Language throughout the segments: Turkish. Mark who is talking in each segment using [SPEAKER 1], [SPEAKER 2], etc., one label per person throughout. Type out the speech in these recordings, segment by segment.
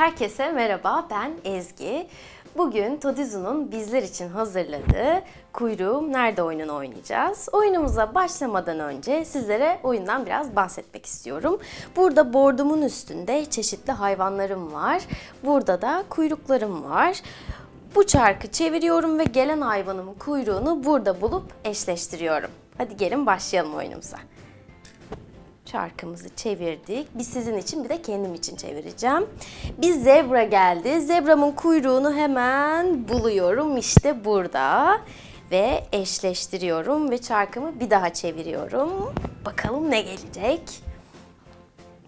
[SPEAKER 1] Herkese merhaba, ben Ezgi. Bugün Todizu'nun bizler için hazırladığı Kuyruğum Nerede oyununu oynayacağız. Oyunumuza başlamadan önce sizlere oyundan biraz bahsetmek istiyorum. Burada bordumun üstünde çeşitli hayvanlarım var. Burada da kuyruklarım var. Bu çarkı çeviriyorum ve gelen hayvanımın kuyruğunu burada bulup eşleştiriyorum. Hadi gelin başlayalım oyunumuza. Çarkımızı çevirdik. Biz sizin için bir de kendim için çevireceğim. Bir zebra geldi. Zebramın kuyruğunu hemen buluyorum. İşte burada. Ve eşleştiriyorum ve çarkımı bir daha çeviriyorum. Bakalım ne gelecek?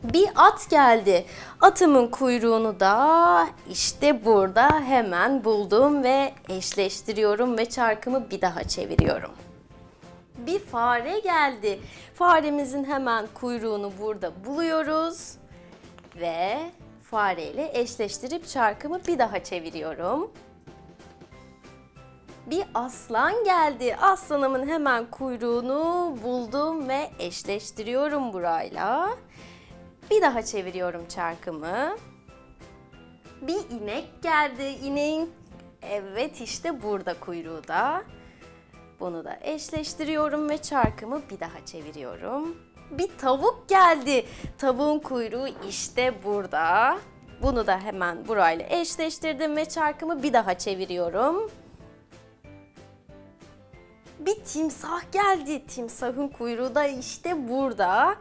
[SPEAKER 1] Bir at geldi. Atımın kuyruğunu da işte burada hemen buldum ve eşleştiriyorum ve çarkımı bir daha çeviriyorum bir fare geldi. Faremizin hemen kuyruğunu burada buluyoruz ve fareyle eşleştirip çarkımı bir daha çeviriyorum. Bir aslan geldi. Aslanımın hemen kuyruğunu buldum ve eşleştiriyorum burayla. Bir daha çeviriyorum çarkımı. Bir inek geldi. İneğin evet işte burada kuyruğu da. Bunu da eşleştiriyorum ve çarkımı bir daha çeviriyorum. Bir tavuk geldi. Tavuğun kuyruğu işte burada. Bunu da hemen burayla eşleştirdim ve çarkımı bir daha çeviriyorum. Bir timsah geldi. Timsahın kuyruğu da işte burada.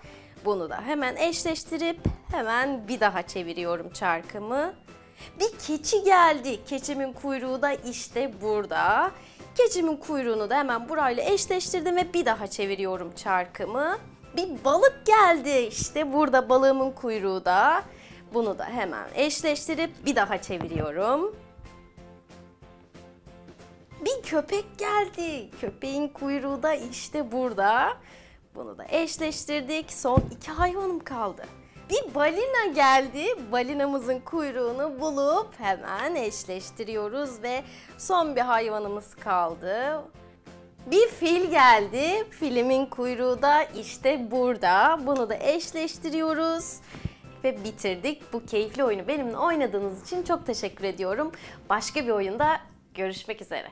[SPEAKER 1] Bunu da hemen eşleştirip hemen bir daha çeviriyorum çarkımı. Bir keçi geldi. Keçimin kuyruğu da işte burada. Keçimin kuyruğunu da hemen burayla eşleştirdim ve bir daha çeviriyorum çarkımı. Bir balık geldi. İşte burada balığımın kuyruğu da. Bunu da hemen eşleştirip bir daha çeviriyorum. Bir köpek geldi. Köpeğin kuyruğu da işte burada. Bunu da eşleştirdik. Son iki hayvanım kaldı. Bir balina geldi. Balinamızın kuyruğunu bulup hemen eşleştiriyoruz ve son bir hayvanımız kaldı. Bir fil geldi. Filimin kuyruğu da işte burada. Bunu da eşleştiriyoruz ve bitirdik. Bu keyifli oyunu benimle oynadığınız için çok teşekkür ediyorum. Başka bir oyunda görüşmek üzere.